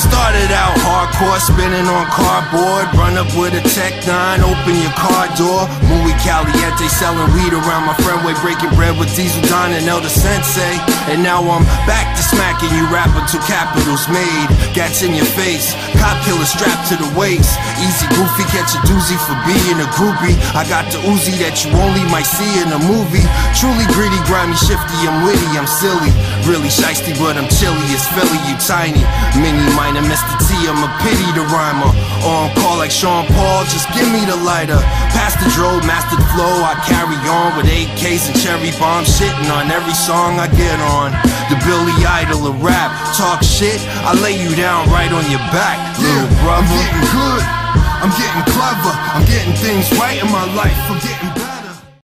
Started out hardcore, spinning on cardboard. Run up with a Tech 9, open your car door. Muy caliente, selling weed around my friend way, breaking bread with Diesel Don and Elder Sensei. And now I'm back to smacking you rapper till capitals made. Gats in your face, cop killer strapped to the waist. Easy goofy, catch a doozy for being a groupie. I got the Uzi that you only might see in a movie. Truly greedy, grimy, shifty, I'm witty, I'm silly. Really shisty, but I'm chilly as Philly, you tiny. Mini minor, Mr. T, I'm a pity the rhymer. On call like Sean Paul, just give me the lighter. Pass the dro, master the flow, I carry on with AKs and cherry bombs. Shitting on every song I get on. The Billy Idol of rap. Talk shit, I lay you down right on your back, little brother. I'm getting good. I'm getting clever. I'm getting things right in my life. I'm getting